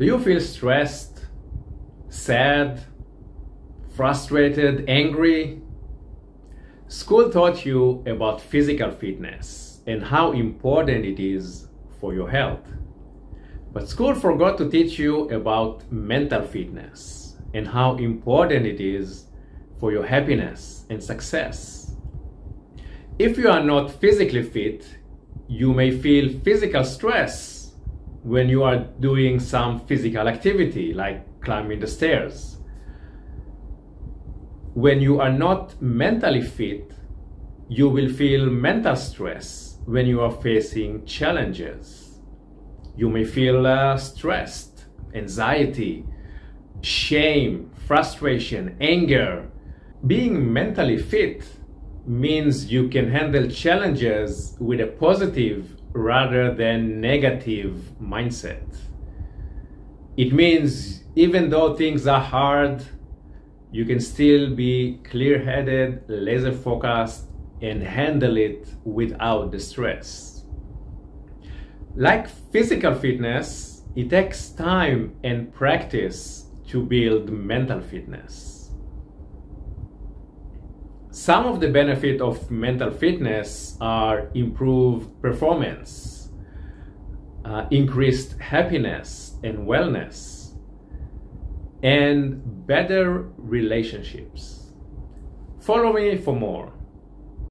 Do you feel stressed, sad, frustrated, angry? School taught you about physical fitness and how important it is for your health. But school forgot to teach you about mental fitness and how important it is for your happiness and success. If you are not physically fit, you may feel physical stress when you are doing some physical activity like climbing the stairs. When you are not mentally fit, you will feel mental stress when you are facing challenges you may feel uh, stressed, anxiety, shame, frustration, anger. Being mentally fit means you can handle challenges with a positive rather than negative mindset. It means even though things are hard, you can still be clear headed, laser focused, and handle it without the stress. Like physical fitness, it takes time and practice to build mental fitness. Some of the benefits of mental fitness are improved performance, uh, increased happiness and wellness, and better relationships. Follow me for more.